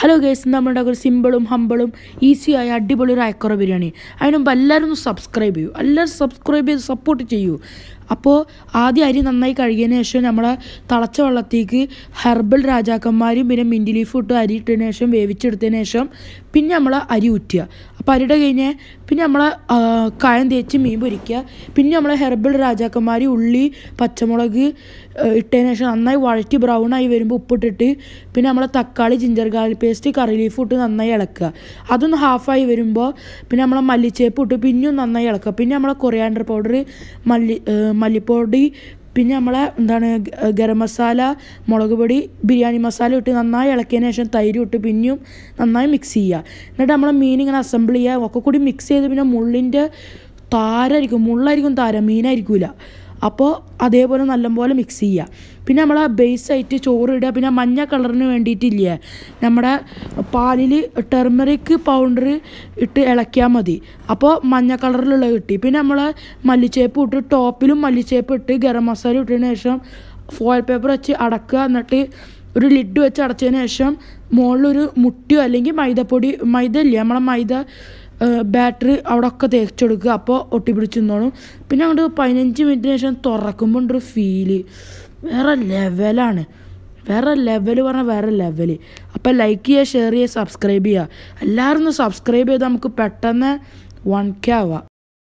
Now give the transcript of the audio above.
Hello guys നമ്മളുടെ ഒരു സിമ്പിളും ഹമ്പിളും ഈസിയായ അടിപൊളി ഒരു അയക്കുറ ബിരിയാണി. അതിനുമ്പോൾ എല്ലാവരും ഒന്ന് സബ്സ്ക്രൈബ് ചെയ്യൂ. എല്ലാവരും സബ്സ്ക്രൈബ് ചെയ്ത് സപ്പോർട്ട് ചെയ്യൂ. അപ്പോൾ ആദ്യം അരി നന്നായി കഴുകിയതിന് ശേഷം നമ്മളെ തളച്ച വെള്ളത്തേക്ക് ഹെർബൽ രാജാക്കന്മാരും പിന്നെ മിന്റ് ലീഫ് ഇട്ട് അരി ഇട്ടതിന് ശേഷം വേവിച്ചെടുത്തതിന് ശേഷം പിന്നെ നമ്മൾ അരി ഊറ്റുക. അരിയുടെ കഴിഞ്ഞ് പിന്നെ നമ്മൾ കായം തേച്ച് മീൻ പൊരിക്കുക. പിന്നെ നമ്മൾ ഹെർബൽ രാജാക്കന്മാർ ഉള്ളി പച്ചമുളക് ഇട്ടതിന് ശേഷം നന്നായി വഴറ്റി ബ്രൗൺ ആയി വരുമ്പോൾ ഉപ്പിട്ടിട്ട് പിന്നെ നമ്മൾ തക്കാളി ginger garlic paste curry leaf ഇട്ട് നന്നായി ഇളക്കുക. അതൊന്ന് ഹാഫായി വരുമ്പോൾ പിന്നെ നമ്മൾ മല്ലിച്ചേപ്പ് ഇട്ട് പിന്നെയും നന്നായി ഇളക്കുക. പിന്നെ നമ്മൾ കൊറിയാണ്ടർ പൗഡർ മല്ലി മല്ലിപ്പൊടി പിന്നെ നമ്മളെ എന്താണ് ഗരം മസാല മുളക് പൊടി ബിരിയാണി മസാല ഇട്ട് നന്നായി ഇളക്കിയതിന് ശേഷം തൈര് ഇട്ട് പിന്നെയും നന്നായി മിക്സ് ചെയ്യുക. എന്നിട്ട് നമ്മളെ മീൻ ഇങ്ങനെ അസംബിൾ ചെയ്യുക. ഒക്കെ കൂടി മിക്സ് ചെയ്ത് പിന്നെ മുള്ളിന്റെ താരായിരിക്കും മുള്ളായിരിക്കും താര മീനായിരിക്കില്ല അപ്പോൾ അതേപോലെ നല്ലപോലെ മിക്സ് ചെയ്യുക പിന്നെ നമ്മൾ ആ ബേസായിട്ട് ചോറ് ഇടുക പിന്നെ മഞ്ഞ കളറിന് വേണ്ടിയിട്ടില്ലേ നമ്മുടെ പാലിൽ ടെർമറിക് പൗഡർ ഇട്ട് ഇളക്കിയാൽ മതി. അപ്പോൾ മഞ്ഞ കളറിലുള്ള കിട്ടി. പിന്നെ നമ്മൾ മല്ലിച്ചേപ്പ് ഇട്ട് ടോപ്പിലും മല്ലിച്ചേപ്പ് ഇട്ട് ഗരം മസാല ഇട്ടതിന് ശേഷം ഫോയിൽ പേപ്പർ വെച്ച് അടക്കുക. എന്നിട്ട് ഒരു ലിഡ് വെച്ച് അടച്ചതിന് ശേഷം മുകളിലൊരു മുട്ടിയോ അല്ലെങ്കിൽ മൈദപ്പൊടി മൈദ ഇല്ലേ നമ്മളെ മൈദ ബാറ്ററി അവിടെ ഒക്കെ തേച്ചെടുക്കുക. അപ്പോൾ ഒട്ടിപ്പിടിച്ച് നിന്നോളും. പിന്നെ അങ്ങോട്ട് പതിനഞ്ച് മിനിറ്റിന് ശേഷം തുറക്കുമ്പോൾ ഉണ്ടൊരു ഫീൽ വേറെ ലെവലാണ് വേറെ ലെവൽ പറഞ്ഞാൽ വേറെ ലെവൽ അപ്പോൾ ലൈക്ക് ചെയ്യുക ഷെയർ ചെയ്യുക സബ്സ്ക്രൈബ് ചെയ്യുക. എല്ലാവരും ഒന്ന് സബ്സ്ക്രൈബ് ചെയ്താൽ നമുക്ക് പെട്ടെന്ന് വൺ കെ ആവാം.